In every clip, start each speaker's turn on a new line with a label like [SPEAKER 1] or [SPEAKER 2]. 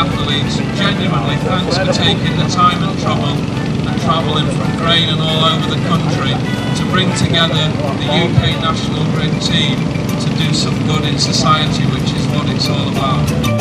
[SPEAKER 1] athletes, genuinely thanks for taking the time and trouble and travelling from Grain and all over the country to bring together the UK National Grid team to do some good in society, which is what it's all about.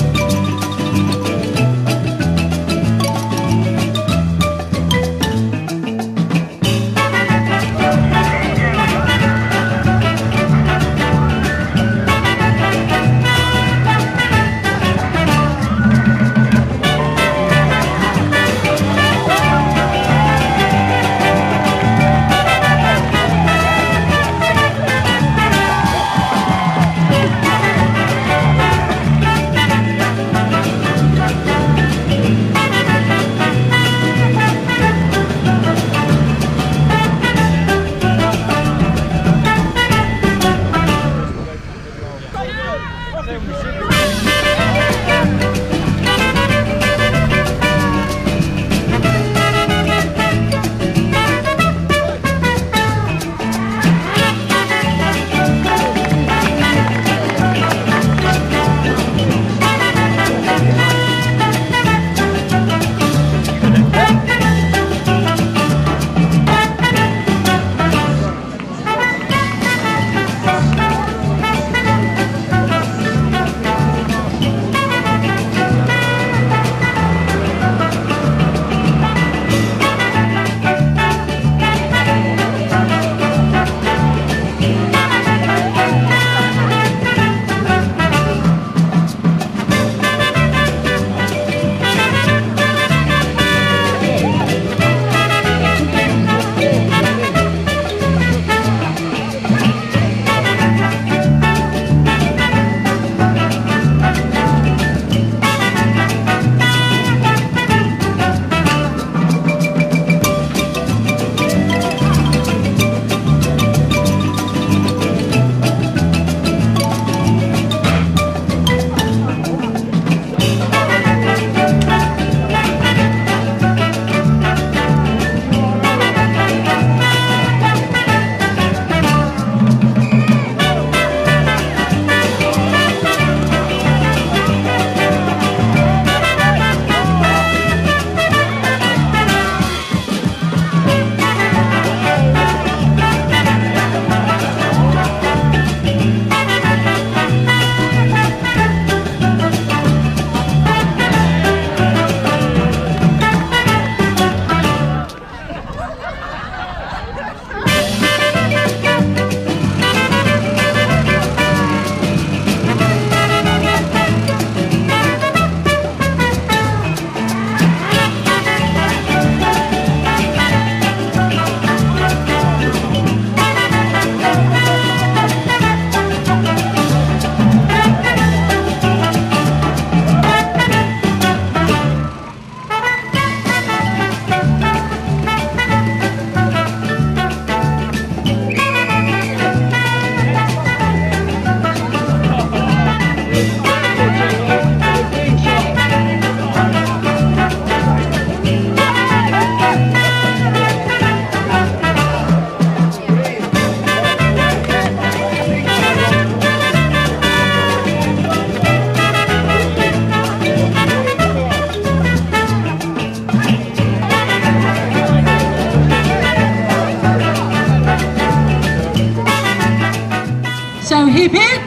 [SPEAKER 2] Hip hip?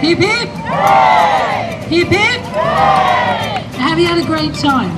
[SPEAKER 2] Hip hip? Hip hip? Have you had a great time?